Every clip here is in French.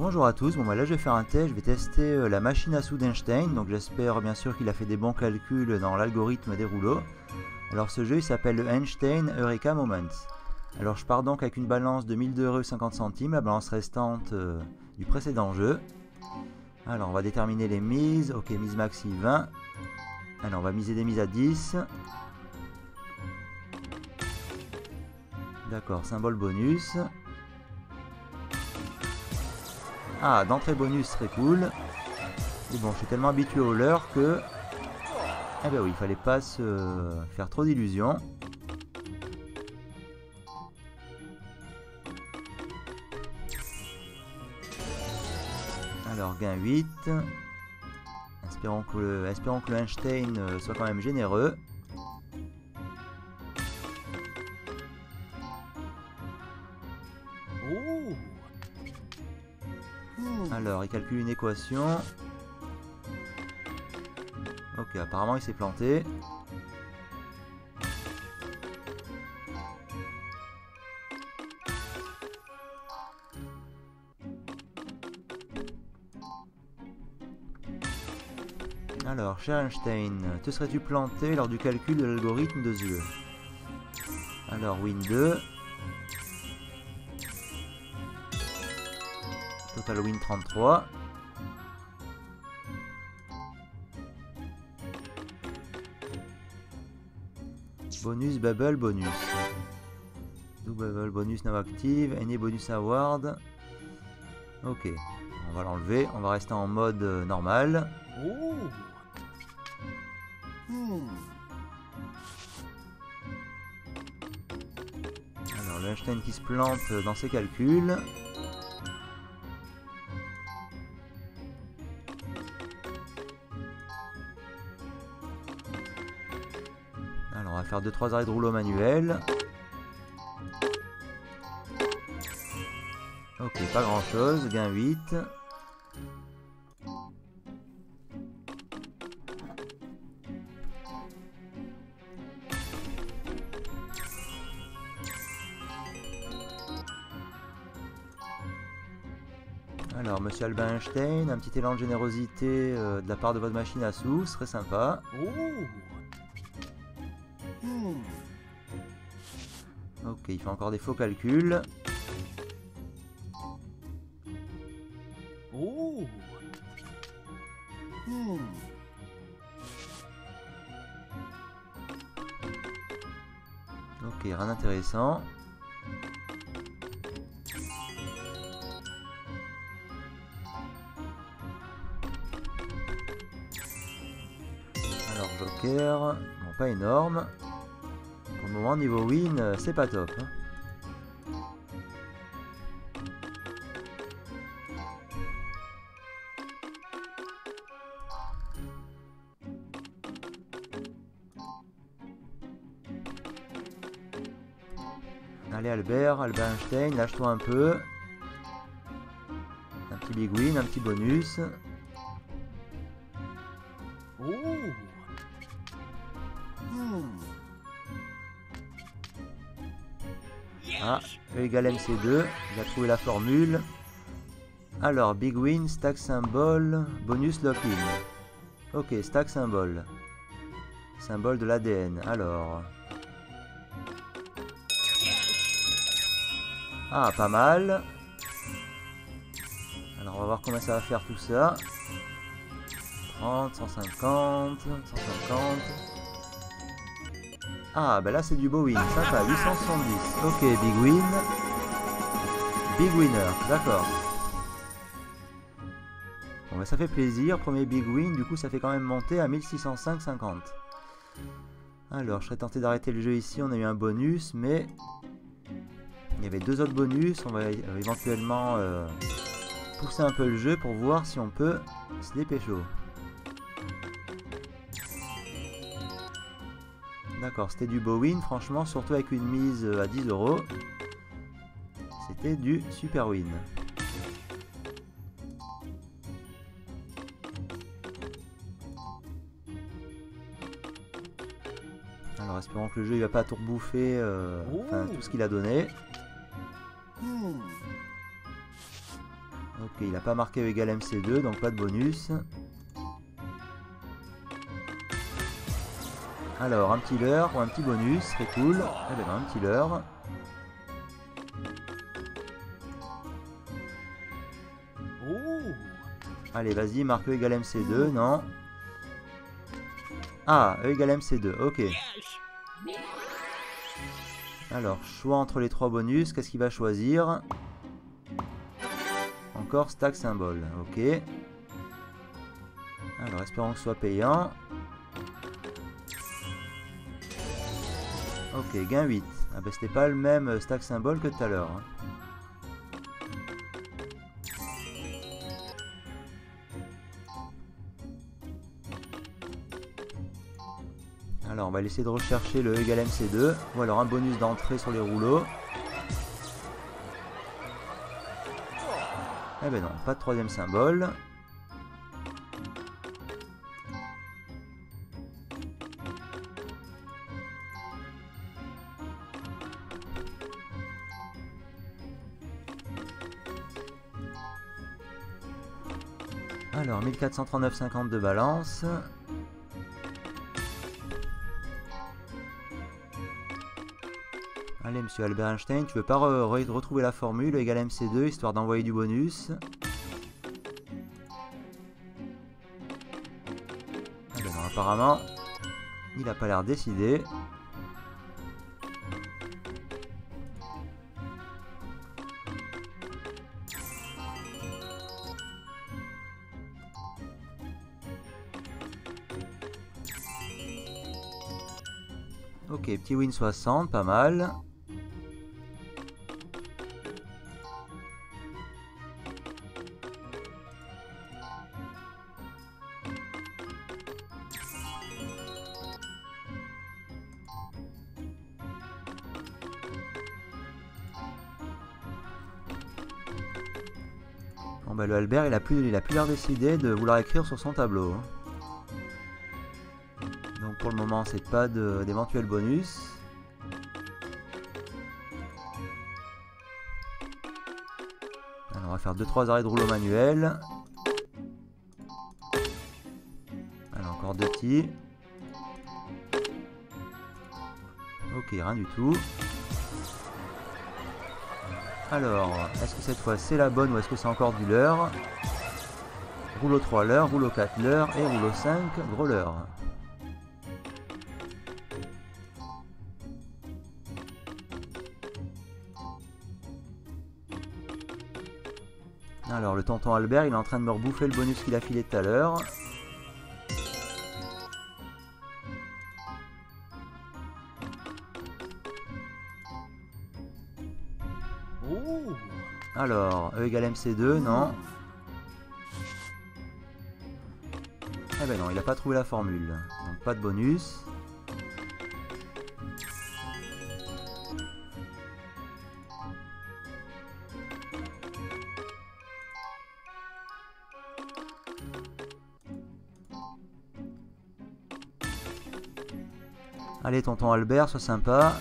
bonjour à tous, bon bah là je vais faire un test, je vais tester euh, la machine à sous d'Einstein, donc j'espère bien sûr qu'il a fait des bons calculs dans l'algorithme des rouleaux. Alors ce jeu il s'appelle le Einstein Eureka Moments. Alors je pars donc avec une balance de 1250 centimes, la balance restante euh, du précédent jeu. Alors on va déterminer les mises, ok mise maxi 20. Alors on va miser des mises à 10. D'accord, symbole bonus. Ah, d'entrée bonus, très cool. Et bon, je suis tellement habitué au leurre que... Eh ben oui, il fallait pas se faire trop d'illusions. Alors, gain 8. Espérons que le, espérons que le Einstein euh, soit quand même généreux. Alors, il calcule une équation. Ok, apparemment il s'est planté. Alors, cher te serais-tu planté lors du calcul de l'algorithme de Zue Alors, win 2. Total win 33. Bonus bubble bonus. Do bubble bonus now active. Any bonus award. Ok. On va l'enlever. On va rester en mode euh, normal. Alors l'Einstein qui se plante dans ses calculs. Faire 2-3 arrêts de rouleau manuel. Ok, pas grand chose, gain 8. Alors, monsieur Albin Einstein, un petit élan de générosité euh, de la part de votre machine à sous, serait sympa. Ok, il fait encore des faux calculs. Ok, rien d'intéressant. Alors Joker, bon pas énorme. Niveau win, euh, c'est pas top. hein. Allez Albert, Albert Einstein, lâche-toi un peu. Un petit big win, un petit bonus. Ah, E égale MC2, il a trouvé la formule. Alors, big win, stack symbole, bonus lock-in. Ok, stack symbole. Symbole de l'ADN. Alors. Ah, pas mal. Alors, on va voir comment ça va faire tout ça. 30, 150, 150. Ah, bah là c'est du win, sympa, 870. Ok, big win. Big winner, d'accord. Bon, bah ça fait plaisir, premier big win, du coup ça fait quand même monter à 1605,50. Alors, je serais tenté d'arrêter le jeu ici, on a eu un bonus, mais... Il y avait deux autres bonus, on va éventuellement euh, pousser un peu le jeu pour voir si on peut se dépêcher. D'accord, c'était du win, franchement, surtout avec une mise euh, à 10 euros. C'était du super win. Alors espérons que le jeu il va pas tout rebouffer, euh, enfin, tout ce qu'il a donné. Ok, il n'a pas marqué égale MC2, donc pas de bonus. Alors, un petit leurre ou un petit bonus, serait cool. Eh ben non, un petit leurre. Allez, vas-y, marque E égale MC2, non. Ah, E égale MC2, ok. Alors, choix entre les trois bonus, qu'est-ce qu'il va choisir? Encore stack symbole, ok. Alors, espérons que ce soit payant. Ok, gain 8. Ah ben c'était pas le même stack symbole que tout à l'heure. hein. Alors on va essayer de rechercher le égale MC2 ou alors un bonus d'entrée sur les rouleaux. Eh ben non, pas de troisième symbole. Alors 1439,50 de balance. Allez, monsieur Albert Einstein, tu veux pas re- re- retrouver la formule égale MC2 histoire d'envoyer du bonus? Ah ben apparemment, il a pas l'air décidé. Ok, petit win 60, pas mal. Bon bah le Albert il a plus l'air décidé de vouloir écrire sur son tableau. hein. Pour le moment c'est pas de- d'éventuel bonus. Alors on va faire 2-3 arrêts de rouleau manuel. Alors encore deux petits. Ok, rien du tout. Alors, est-ce que cette fois c'est la bonne ou est-ce que c'est encore du leurre? Rouleau 3 leurre, rouleau 4 leurre et rouleau 5 gros leurre. Alors le tonton Albert il est en train de me rebouffer le bonus qu'il a filé tout à l'heure. Alors, E égale MC2, non. Eh ben non, il a pas trouvé la formule. Donc pas de bonus. Allez, tonton Albert, sois sympa.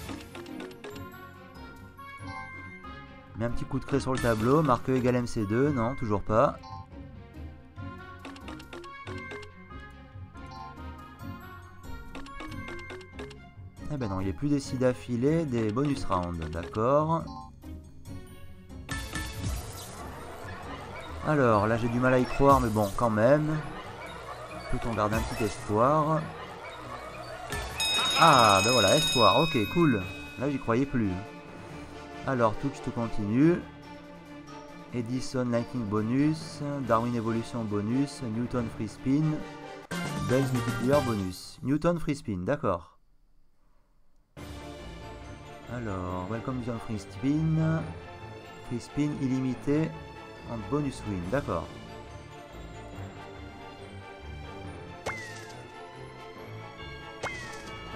Mets un petit coup de craie sur le tableau, marque E égale MC2, non, toujours pas. Eh ben non, il est plus décidé d'affilée des bonus rounds, d'accord. Alors, là j'ai du mal à y croire, mais bon, quand même. Peut-on garder un petit espoir? Ah, ben voilà, espoir, ok, cool. Là j'y croyais plus. Alors, touch to continue. Edison Lightning bonus. Darwin Evolution bonus. Newton Free Spin. Base Multiplier bonus. Newton Free Spin, d'accord. Alors, Welcome Newton Free Spin. Free Spin illimité en bonus win, d'accord.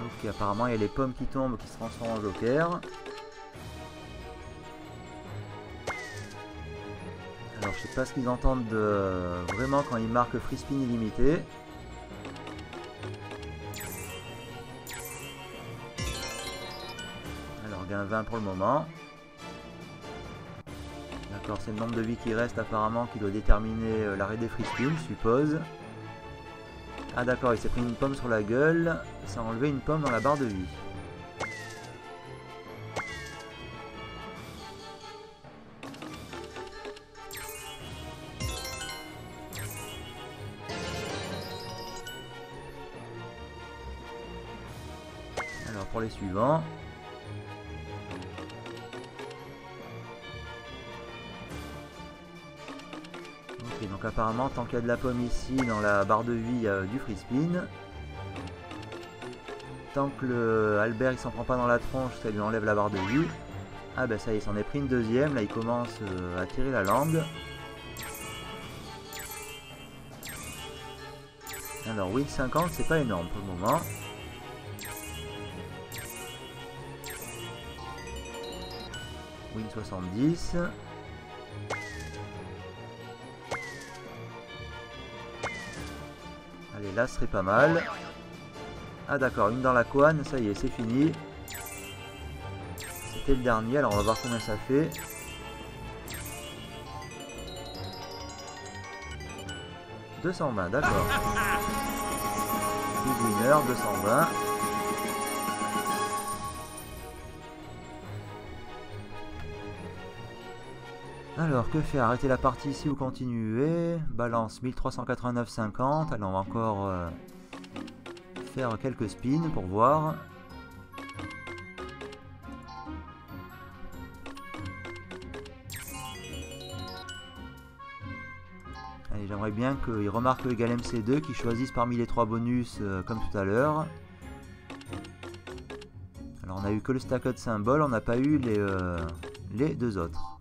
Ok, apparemment il y a les pommes qui tombent qui se transforment en joker. Alors je sais pas ce qu'ils entendent de... vraiment quand ils marquent free spin illimité. Alors gain 20 pour le moment. Alors c'est le nombre de vie qui reste apparemment qui doit déterminer euh, l'arrêt des free spins, je suppose. Ah d'accord, il s'est pris une pomme sur la gueule, ça a enlevé une pomme dans la barre de vie. Alors pour les suivants. Donc apparemment, tant qu'il y a de la pomme ici, dans la barre de vie, du free spin. Tant que le Albert il s'en prend pas dans la tronche, ça lui enlève la barre de vie. Ah bah ça y est, il s'en est pris une deuxième, là il commence euh, à tirer la langue. Alors win 50, c'est pas énorme pour le moment. Win 70. Allez, là, ce serait pas mal. Ah d'accord, une dans la couane, ça y est, c'est fini. C'était le dernier, alors on va voir combien ça fait. « 220, d'accord. Big winner, 220. Alors, que faire Arrêter la partie ici ou continuer? Balance 1389,50. Alors, on va encore euh, faire quelques spins pour voir. Allez, j'aimerais bien qu'il remarque le égal MC2, qu'il choisisse parmi les trois bonus euh, comme tout à l'heure. Alors, on a eu que le stack de symbole, on n'a pas eu les, euh, les deux autres.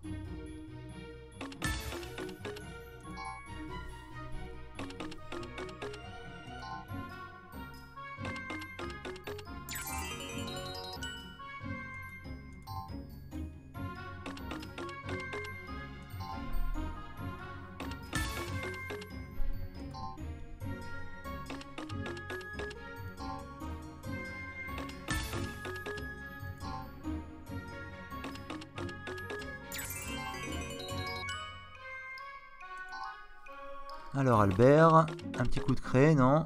Alors Albert, un petit coup de craie, non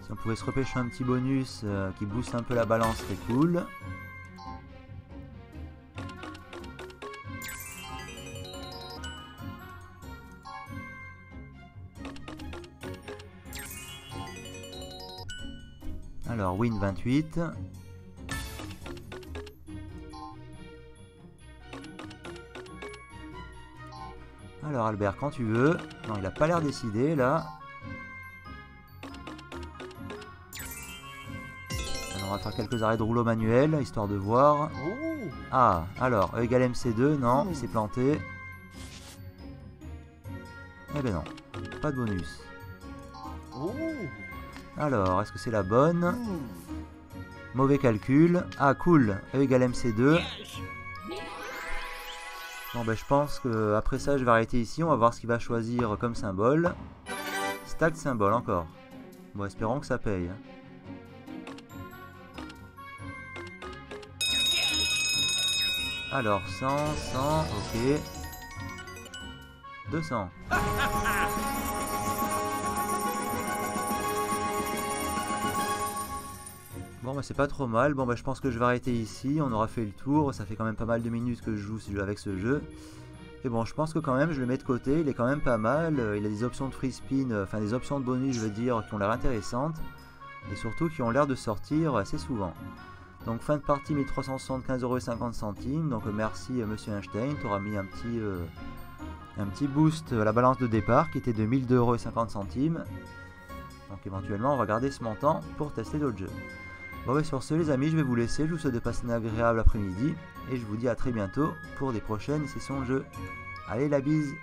Si on pouvait se repêcher un petit bonus euh, qui booste un peu la balance, c'est cool. Alors win 28. Alors Albert, quand tu veux. Non, il a pas l'air décidé là. Alors, on va faire quelques arrêts de rouleau manuel, histoire de voir. Oh Ah, alors, E égale MC2, non, il s'est planté. Eh ben non, pas de bonus. Oh Alors, est-ce que c'est la bonne Hmm. Mauvais calcul. Ah, cool, E égale MC2. Bon ben je pense que après ça je vais arrêter ici, on va voir ce qu'il va choisir comme symbole. Stack symbole encore. Bon espérons que ça paye. Alors 100, 100, ok. 200. Bah c'est pas trop mal, bon bah je pense que je vais arrêter ici, on aura fait le tour, ça fait quand même pas mal de minutes que je joue avec ce jeu. Et bon je pense que quand même je le mets de côté, il est quand même pas mal, euh, il a des options de free spin, euh, enfin des options de bonus je veux dire, qui ont l'air intéressantes, et surtout qui ont l'air de sortir assez souvent. Donc fin de partie 1375,50€, donc euh, merci Monsieur Einstein, t'auras mis un petit, un petit boost à la balance de départ qui était de 1002,50€. Donc éventuellement on va garder ce montant pour tester d'autres jeux. Bon bah sur ce les amis, je vais vous laisser, je vous souhaite de passer un agréable après-midi. Et je vous dis à très bientôt pour des prochaines sessions de jeu. Allez la bise